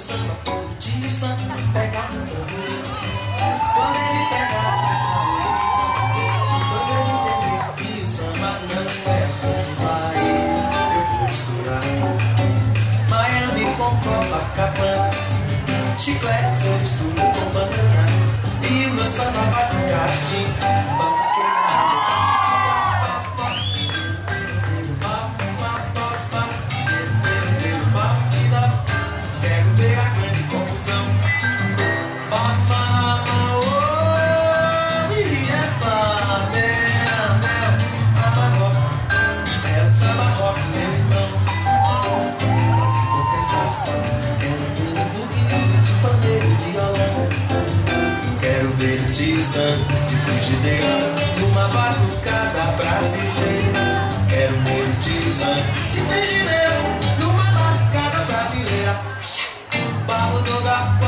sun, oh Jesus, deletizante de frigideira Numa batucada brasileira. Era um deletizante de frigideira Numa batucada brasileira. Papo do gato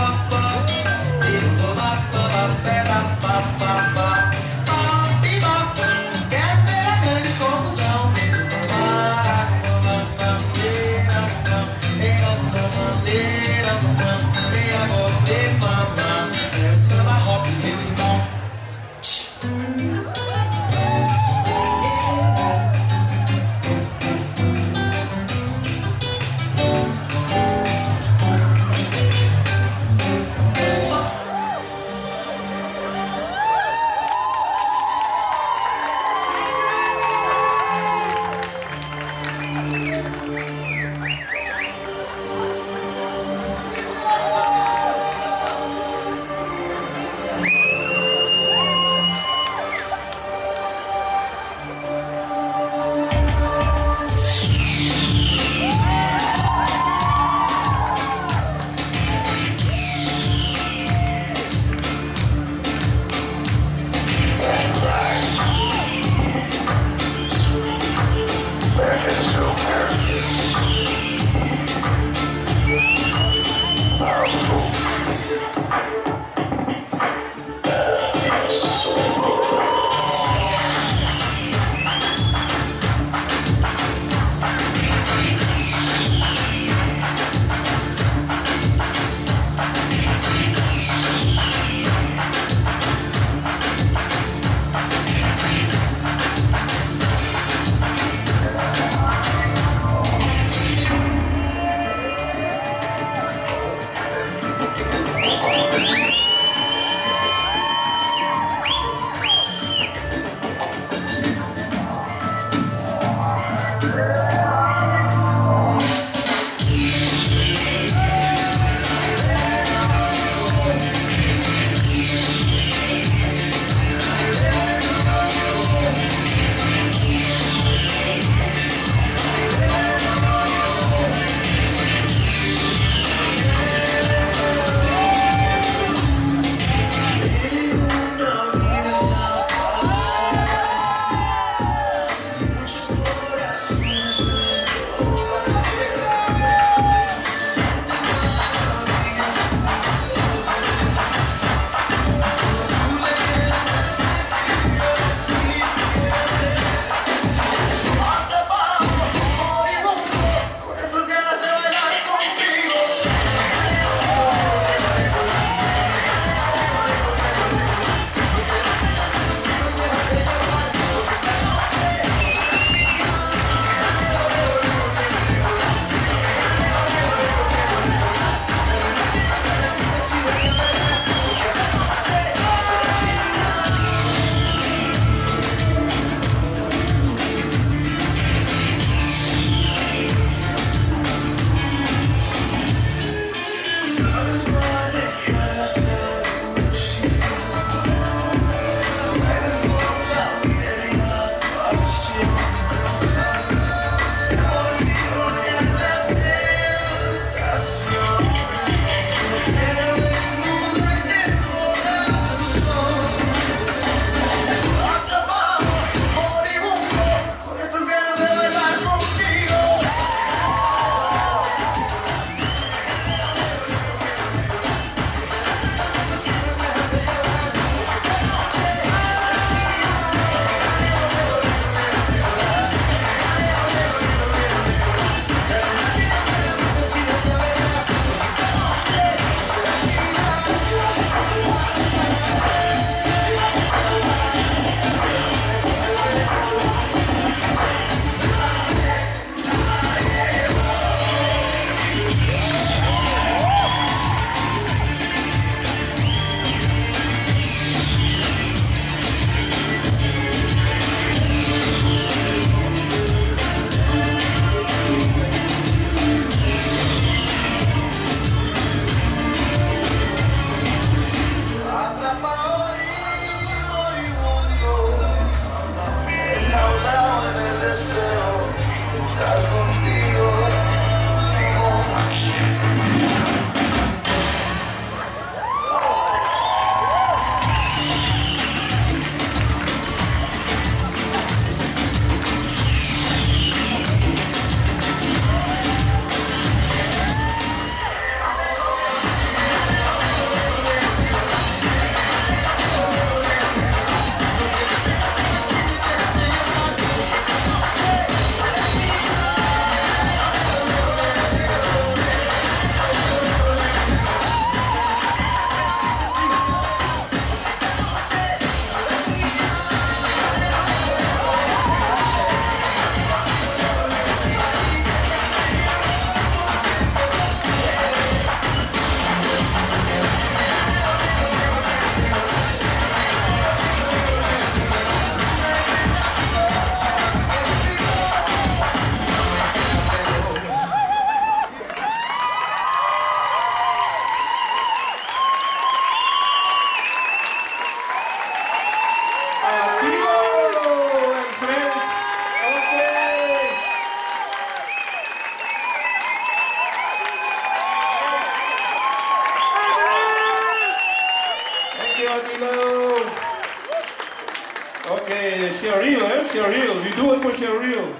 Cheryl, eh? Cheryl, we do it for Cheryl.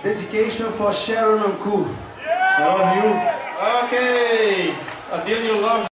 Dedication for Sharon Anku. I love you. Okay, Adele, you love